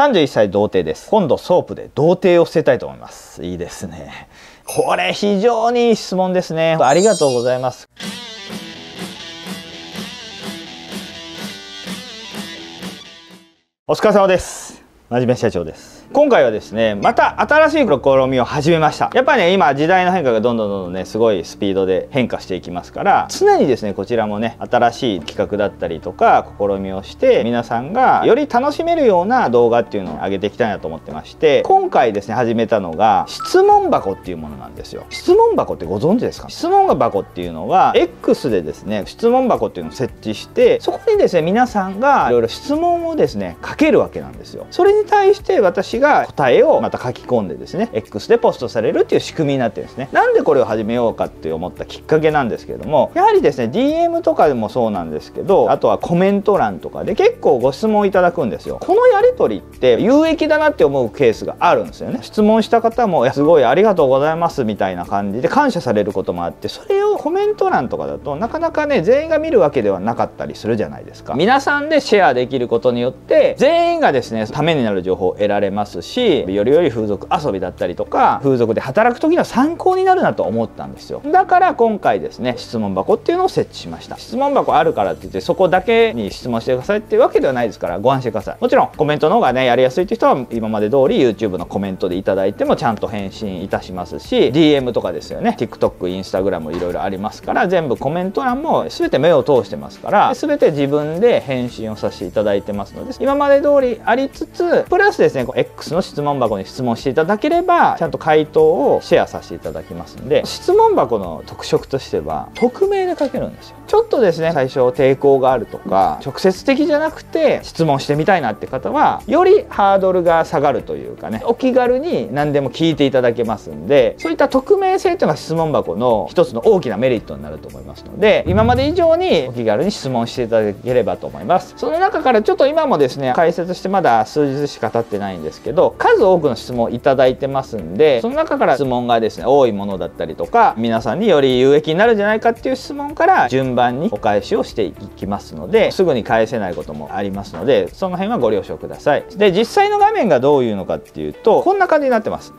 31歳童貞です。今度ソープで童貞を捨てたいと思います。いいですね。これ非常にいい質問ですね。ありがとうございます。お疲れ様です。真面目社長です。今回はですねまた新しい試みを始めました。やっぱりね今時代の変化がどんどんどんどんねすごいスピードで変化していきますから常にですねこちらもね新しい企画だったりとか試みをして皆さんがより楽しめるような動画っていうのを上げていきたいなと思ってまして今回ですね始めたのが質問箱っていうものなんですよ。質問箱ってご存知ですか？質問箱っていうのは X でですね質問箱っていうのを設置してそこにですね皆さんがいろいろ質問をですねかけるわけなんですよ。それに対して私が答えをまた書き込んでですね X でポストされるっていう仕組みになってるんですね。なんでこれを始めようかって思ったきっかけなんですけどもやはりですね DM とかでもそうなんですけどあとはコメント欄とかで結構ご質問いただくんですよ。このやり取りって有益だなって思うケースがあるんですよね。質問した方も「いやすごいありがとうございます」みたいな感じで感謝されることもあってそれをコメント欄とかだとなかなかね全員が見るわけではなかったりするじゃないですか。皆さんでシェアできることによって全員がですねためになる情報を得られますしより良い風俗遊びだったりとか風俗で働く時の参考になるなと思ったんですよ。だから今回ですね質問箱っていうのを設置しました。質問箱あるからって言ってそこだけに質問してくださいっていうわけではないですからご安心ください。もちろんコメントの方がねやりやすいって人は今まで通り YouTube のコメントでいただいてもちゃんと返信いたしますし DM とかですよね。TikTok、Instagram いろいろありますから全部コメント欄も全て目を通してますから全て自分で返信をさせていただいてますので今まで通りありつつプラスですね X の質問箱に質問していただければちゃんと回答をシェアさせていただきますので質問箱の特色としては匿名で書けるんですよ。ちょっとですね最初抵抗があるとか直接的じゃなくて質問してみたいなって方はよりハードルが下がるというかねお気軽に何でも聞いていただけますんでそういった匿名性というのが質問箱の一つの大きなメリットになると思いますので今まで以上にお気軽に質問していただければと思います。その中からちょっと今もですね解説してまだ数日しか経ってないんですけど数多くの質問をいただいてますんでその中から質問がですね多いものだったりとか皆さんにより有益になるんじゃないかっていう質問から順番にお返しをしていきますのですぐに返せないこともありますのでその辺はご了承ください。で実際の画面がどういうのかっていうとこんな感じになってます。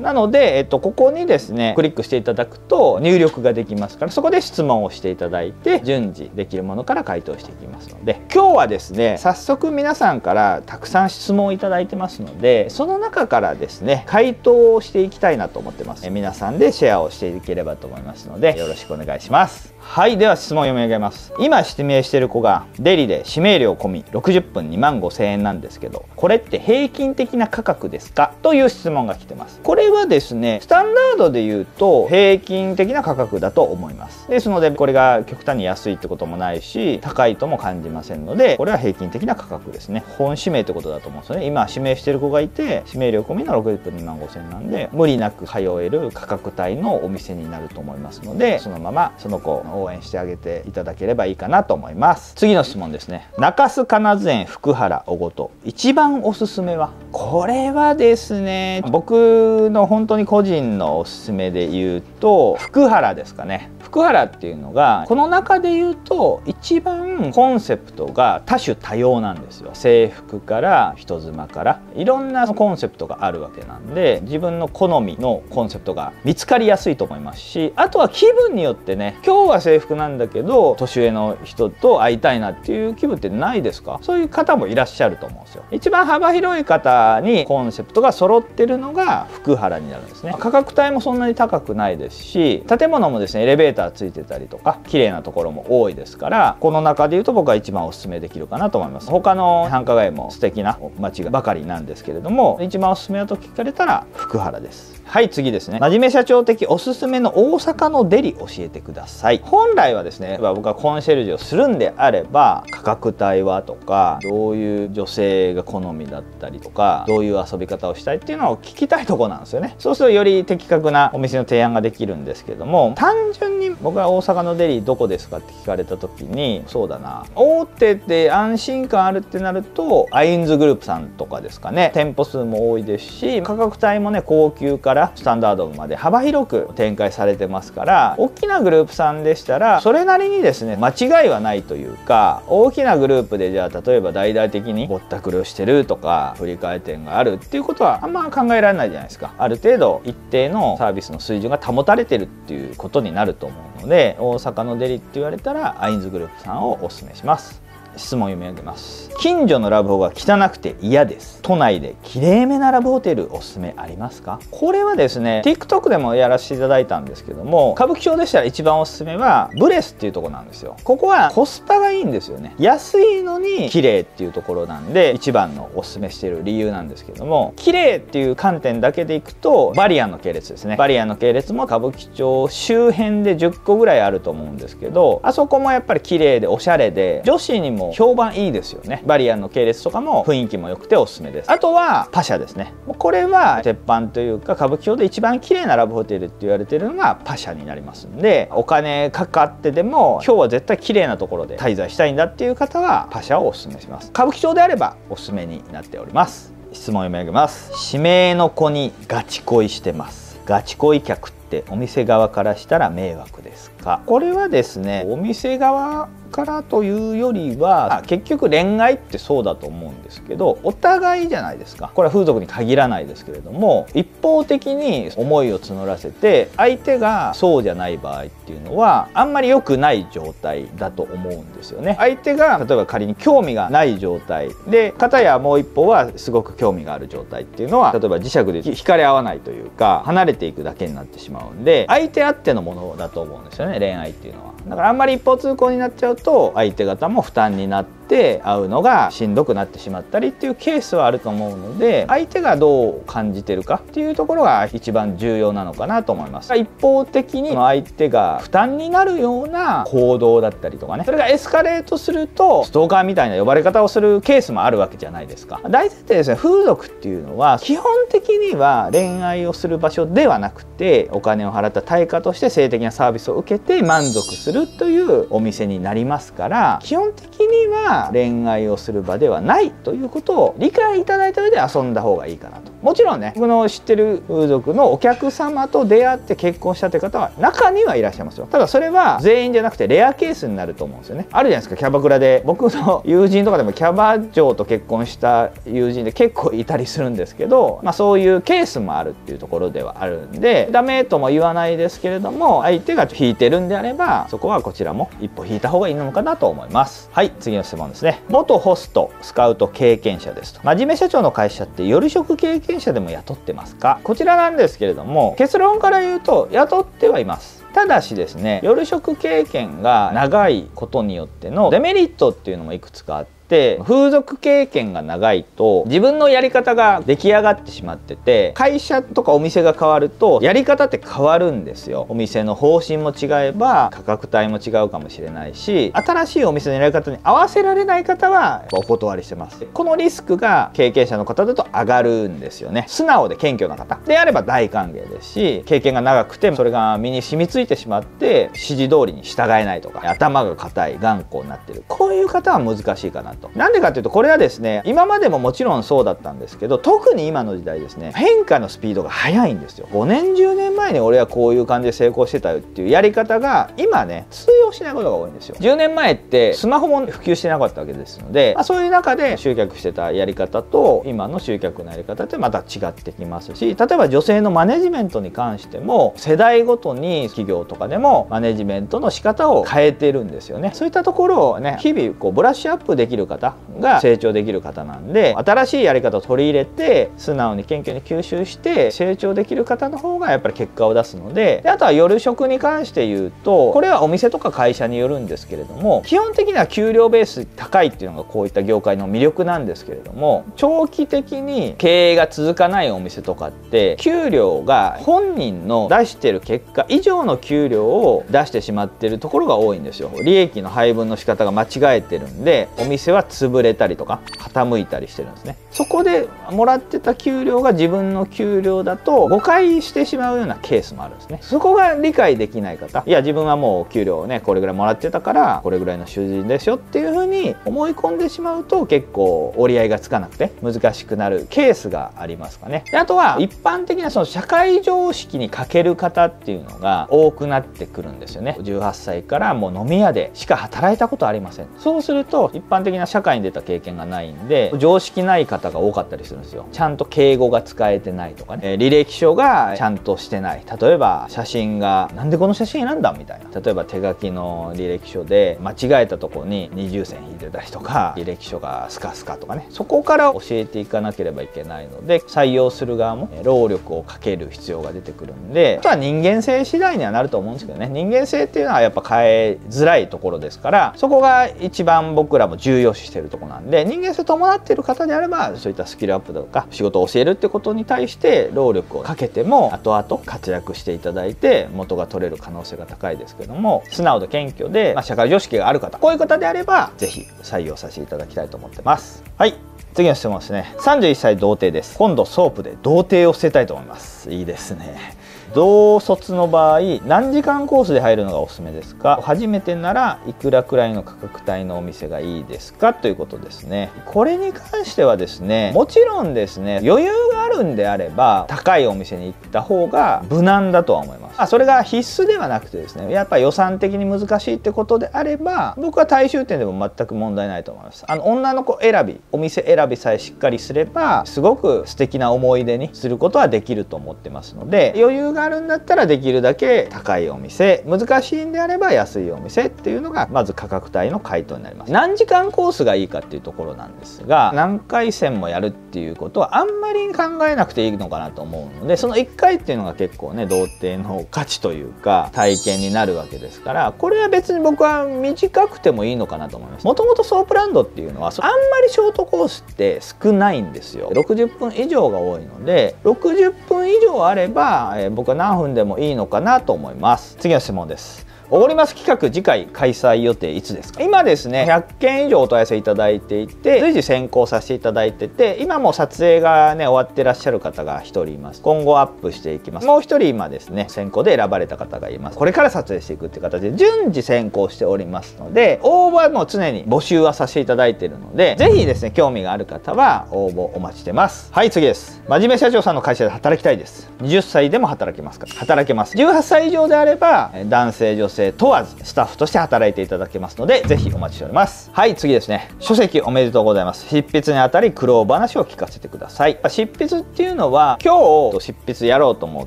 なので、えっと、ここにですねクリックしていただくと入力ができますからそこで質問をしていただいて順次できるものから回答していきますので今日はですね早速皆さんからたくさん質問をいただいてますのでその中からですね回答をしていきたいなと思ってます。皆さんでシェアをしていければと思いますのでよろしくお願いします。はいでは質問を読み上げます。今指名してる子がデリで指名料込み60分2万5000円なんですけどこれって平均的な価格ですか？という質問が来てます。これはですねスタンダードで言うと平均的な価格だと思います。ですのでこれが極端に安いってこともないし高いとも感じませんのでこれは平均的な価格ですね。本指名ってことだと思うんですよね。今指名してる子がいて指名料込みの60分2万5000円なんで無理なく通える価格帯のお店になると思いますのでそのままその子応援してあげていただければいいかなと思います。次の質問ですね。中洲金津園福原小言一番おすすめはこれはですね。僕の本当に個人のおすすめで言うと福原ですかね。福原っていうのがこの中で言うと一番コンセプトが多種多様なんですよ。制服から人妻から。いろんなコンセプトがあるわけなんで自分の好みのコンセプトが見つかりやすいと思いますしあとは気分によってね今日は制服なんだけど年上の人と会いたいなっていう気分ってないですか？そういう方もいらっしゃると思うんですよ。一番幅広い方にコンセプトが揃ってるのが福原になるんですね。価格帯もそんなに高くないですし建物もですねエレベーターついてたりとか綺麗なところも多いですからこの中で言うと僕は一番おすすめできるかなと思います。他の繁華街も素敵な街ばかりなんですけれども一番おすすめだと聞かれたら福原です。はい次ですね。真面目社長的おすすめの大阪のデリ教えてください。本来はですね僕はコンシェルジュをするんであれば価格帯はとかどういう女性が好みだったりとかどういう遊び方をしたいっていうのを聞きたいとこなんですよね。そうするとより的確なお店の提案ができるんですけども単純に僕は大阪のデリどこですかって聞かれた時にそうだな。大手で安心感あるってなるとアインズグループさんとかですかね。店舗数も多いですし価格帯もね高級からスタンダードまで幅広く展開されてますから大きなグループさんでしたらそれなりにですね間違いはないというか大きなグループでじゃあ例えば大々的にぼったくりをしてるとか振り替え店があるっていうことはあんま考えられないじゃないですか。ある程度一定のサービスの水準が保たれてるっていうことになると思うので大阪のデリって言われたらアインズグループさんをお勧めします。質問読み上げます。近所のラブホが汚くて嫌です。都内できれいめなラブホテルおすすめありますか？これはですね TikTok でもやらせていただいたんですけども歌舞伎町でしたら一番おすすめはブレスっていうとこなんですよ。ここはコスパがいいんですよね。安いのに綺麗っていうところなんで一番のおすすめしてる理由なんですけども綺麗っていう観点だけでいくとバリアの系列ですね。バリアの系列も歌舞伎町周辺で10個ぐらいあると思うんですけどあそこもやっぱり綺麗でおしゃれで女子にも評判いいですよね。バリアンの系列とかも雰囲気も良くておすすめです。あとはパシャですね。これは鉄板というか歌舞伎町で一番綺麗なラブホテルって言われてるのがパシャになりますんでお金かかってでも今日は絶対綺麗なところで滞在したいんだっていう方はパシャをおすすめします。歌舞伎町であればおすすめになっております。質問読み上げます。指名の子にガチ恋してます。ガチ恋客ってお店側からしたら迷惑ですか。これはですねお店側からというよりは結局恋愛ってそうだと思うんですけどお互いじゃないですか。これは風俗に限らないですけれども一方的に思いを募らせて相手がそうじゃない場合っていうのはあんまり良くない状態だと思うんですよね。相手が例えば仮に興味がない状態で片やもう一方はすごく興味がある状態っていうのは例えば磁石で惹かれ合わないというか離れていくだけになってしまうんで相手あってのものだと思うんですよね恋愛っていうのは。だからあんまり一方通行になっちゃうと相手方も負担になってって会うのがしんどくなってしまったりっていうケースはあると思うので相手がどう感じてるかっていうところが一番重要なのかなと思います。一方的に相手が負担になるような行動だったりとかね。それがエスカレートするとストーカーみたいな呼ばれ方をするケースもあるわけじゃないですか。大前提ですね風俗っていうのは基本的には恋愛をする場所ではなくてお金を払った対価として性的なサービスを受けて満足するというお店になりますから基本的には恋愛をする場ではないということを理解いただいた上で遊んだ方がいいかなと。もちろんね僕の知ってる風俗のお客様と出会って結婚したという方は中にはいらっしゃいますよ。ただそれは全員じゃなくてレアケースになると思うんですよね。あるじゃないですかキャバクラで。僕の友人とかでもキャバ嬢と結婚した友人で結構いたりするんですけど、まあ、そういうケースもあるっていうところではあるんでダメとも言わないですけれども相手が引いてるんであればそこはこちらも一歩引いた方がいいのかなと思います。はい次の質問ですね。元ホストスカウト経験者ですと。真面目社長の会社って夜食経験者でも雇ってますか？こちらなんですけれども結論から言うと雇ってはいます。ただしですね夜食経験が長いことによってのデメリットっていうのもいくつかあってって風俗経験が長いと自分のやり方が出来上がってしまってて会社とかお店が変わるとやり方って変わるんですよ。お店の方針も違えば価格帯も違うかもしれないし新しいお店のやり方に合わせられない方はお断りしてます。このリスクが経験者の方だと上がるんですよね。素直で謙虚な方。であれば大歓迎ですし経験が長くてそれが身に染みついてしまって指示通りに従えないとか頭が硬い頑固になってる。こういう方は難しいかなと。なんでかっていうとこれはですね今までももちろんそうだったんですけど特に今の時代ですね変化のスピードが速いんですよ5年10年前に俺はこういう感じで成功してたよっていうやり方が今ね通用しないことが多いんですよ。10年前ってスマホも普及してなかったわけですので、まあ、そういう中で集客してたやり方と今の集客のやり方ってまた違ってきますし例えば女性のマネジメントに関しても世代ごとに企業とかでもマネジメントの仕方を変えてるんですよね。そういったところをね日々こうブラッシュアップできる方が成長できる方なんで新しいやり方を取り入れて素直に謙虚に吸収して成長できる方の方がやっぱり結果を出すのでであとは夜食に関して言うとこれはお店とか会社によるんですけれども基本的には給料ベース高いっていうのがこういった業界の魅力なんですけれども長期的に経営が続かないお店とかって給料が本人の出してる結果以上の給料を出してしまってるところが多いんですよ。利益の配分の仕方が間違えてるんでお店は潰れたりとか傾いたりしてるんですね。そこでもらってた給料が自分の給料だと誤解してしまうようなケースもあるんですね。そこが理解できない方いや自分はもう給料をねこれぐらいもらってたからこれぐらいの収入ですよっていうふうに思い込んでしまうと結構折り合いがつかなくて難しくなるケースがありますかね。であとは一般的なその社会常識に欠ける方っていうのが多くなってくるんですよね。18歳からもう飲み屋でしか働いたことありません。そうすると一般的な社会に出た経験がないんで常識ない方が多かったりするんですよ。ちゃんと敬語が使えてないとかね。履歴書がちゃんとしてない。例えば写真がなんでこの写真選んだみたいな。例えば手書きのの履歴書で間違えたとこに二重線引いてたりとか 履歴書がスカスカとかね。そこから教えていかなければいけないので採用する側も労力をかける必要が出てくるんであとは人間性次第にはなると思うんですけどね。人間性っていうのはやっぱ変えづらいところですからそこが一番僕らも重要視してるとこなんで人間性伴っている方であればそういったスキルアップだとか仕事を教えるってことに対して労力をかけても後々活躍していただいて元が取れる可能性が高いですけども素直で謙虚で、まあ、社会常識がある方。こういう方であれば是非採用させていただきたいと思ってます。はい。次の質問ですね。31歳童貞です。今度ソープで童貞を捨てたいと思います。いいですね。同卒の場合何時間コースで入るのがおすすめですか？初めてならいくらくらいの価格帯のお店がいいですか？ということですね。これに関してはですねもちろんですね余裕があるんであれば高いお店に行った方が無難だとは思います。あそれが必須ではなくてですねやっぱ予算的に難しいってことであれば僕は大衆店でも全く問題ないと思います。あの女の子選びお店選びさえしっかりすればすごく素敵な思い出にすることはできると思ってますので余裕ががあるんだったらできるだけ高いお店難しいんであれば安いお店っていうのがまず価格帯の回答になります。何時間コースがいいかっていうところなんですが何回戦もやるっていうことはあんまり考えなくていいのかなと思うのでその1回っていうのが結構ね童貞の価値というか体験になるわけですからこれは別に僕は短くてもいいのかなと思います。もともとソープランドっていうのはあんまりショートコースって少ないんですよ。60分以上が多いので60分以上あれば、えー、僕は何分でもいいのかなと思います。次の質問です。おごります企画次回開催予定いつですか？今ですね100件以上お問い合わせいただいていて随時選考させていただいてて今も撮影がね終わってらっしゃる方が1人います。今後アップしていきます。もう1人今ですね選考で選ばれた方がいますこれから撮影していくっていう形で順次選考しておりますので応募はもう常に募集はさせていただいているのでぜひですね興味がある方は応募お待ちしてます。はい次です。真面目社長さんの会社で働きたいです。20歳でも働けますか働けます。18歳以上であれば男性女性性問わずスタッフとして働いていただけますのでぜひお待ちしております。はい次ですね。書籍おめでとうございます。執筆にあたり苦労話を聞かせてください。執筆っていうのは今日執筆やろうと思っ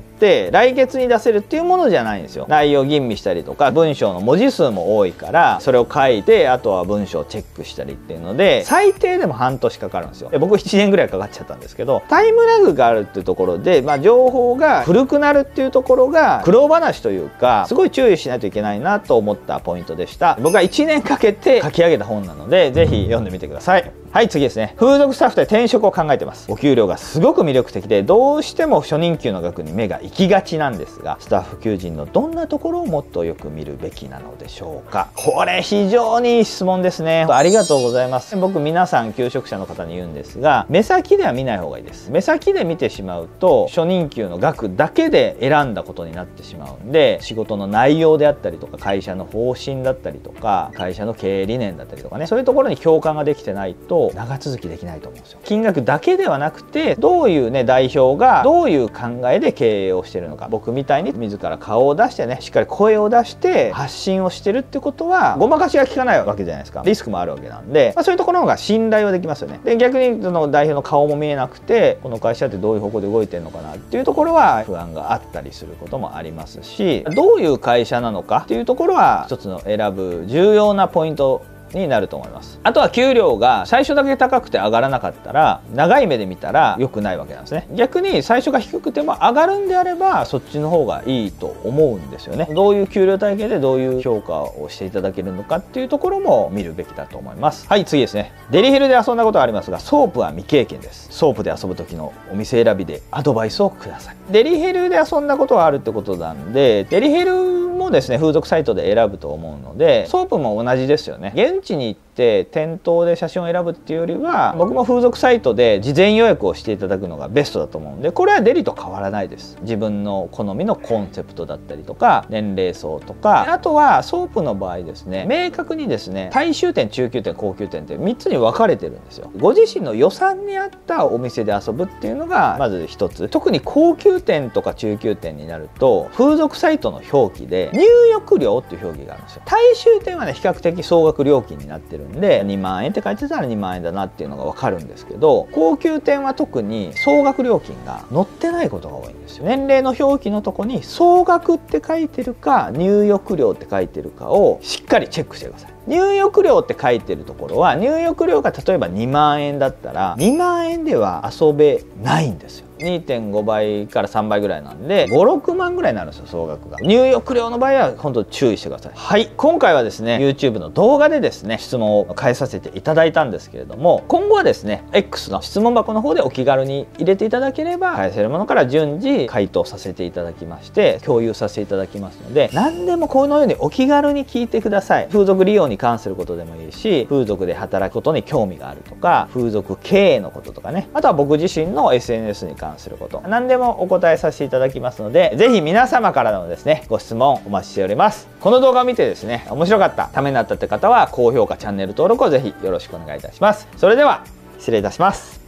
て来月に出せるっていうものじゃないんですよ。内容吟味したりとか文章の文字数も多いからそれを書いてあとは文章をチェックしたりっていうので最低でも半年かかるんですよ。僕1年ぐらいかかっちゃったんですけどタイムラグがあるっていうところで、まあ、情報が古くなるっていうところが苦労話というかすごい注意しないといけないないなと思ったポイントでした。僕は1年かけて書き上げた本なので是非読んでみてください。はい次ですね。風俗スタッフで転職を考えてます。お給料がすごく魅力的でどうしても初任給の額に目が行きがちなんですがスタッフ求人のどんなところをもっとよく見るべきなのでしょうか。これ非常にいい質問ですね。ありがとうございます。僕皆さん求職者の方に言うんですが目先では見ない方がいいです。目先で見てしまうと初任給の額だけで選んだことになってしまうんで仕事の内容であったりとか会社の方針だったりとか会社の経営理念だったりとかねそういうところに共感ができてないと長続きできないと思うんですよ。金額だけではなくてどういうね代表がどういう考えで経営をしてるのか。僕みたいに自ら顔を出してねしっかり声を出して発信をしてるってことはごまかしが効かないわけじゃないですか。リスクもあるわけなんで、まあ、そういうところの方が信頼はできますよね。で逆にその代表の顔も見えなくてこの会社ってどういう方向で動いてるのかなっていうところは不安があったりすることもありますしどういう会社なのかっていうところは一つの選ぶ重要なポイントになると思います。あとは給料が最初だけ高くて上がらなかったら長い目で見たら良くないわけなんですね。逆に最初が低くても上がるんであればそっちの方がいいと思うんですよね。どういう給料体系でどういう評価をしていただけるのかっていうところも見るべきだと思います。はい次ですね。デリヘルで遊んだことはありますがソープは未経験です。ソープで遊ぶ時のお店選びでアドバイスをください。デリヘルで遊んだことはあるってことなんでデリヘルももですね風俗サイトで選ぶと思うのでソープも同じですよね。現地に行って店頭で写真を選ぶっていうよりは僕も風俗サイトで事前予約をしていただくのがベストだと思うんでこれはデリと変わらないです。自分の好みのコンセプトだったりとか年齢層とかあとはソープの場合ですね明確にですね大衆店中級店高級店って3つに分かれてるんですよ。ご自身の予算に合ったお店で遊ぶっていうのがまず一つ。特に高級店とか中級店になると風俗サイトの表記で入浴料っていう表記があるんですよ。大衆店はね比較的総額料金になってるんで2万円って書いてたら2万円だなっていうのが分かるんですけど高級店は特に総額料金が載ってないことが多いんですよ。年齢の表記のとこに総額って書いてるか入浴料って書いてるかをしっかりチェックしてください。入浴料って書いてるところは入浴料が例えば2万円だったら2万円では遊べないんですよ。2.5倍から3倍ぐらいなんで56万ぐらいになるんですよ総額が。入浴料の場合は本当注意してください。はい。今回はですね YouTube の動画でですね質問を変えさせていただいたんですけれども今後はですね X の質問箱の方でお気軽に入れていただければ返せるものから順次回答させていただきまして共有させていただきますので何でもこのようにお気軽に聞いてください。風俗利用に関することでもいいし風俗で働くことに興味があるとか風俗経営のこととかね。あとは僕自身の SNS に関すること。何でもお答えさせていただきますので是非皆様からのですねご質問お待ちしております。この動画を見てですね面白かったためになったって方は高評価チャンネル登録を是非よろしくお願いいたします。それでは失礼いたします。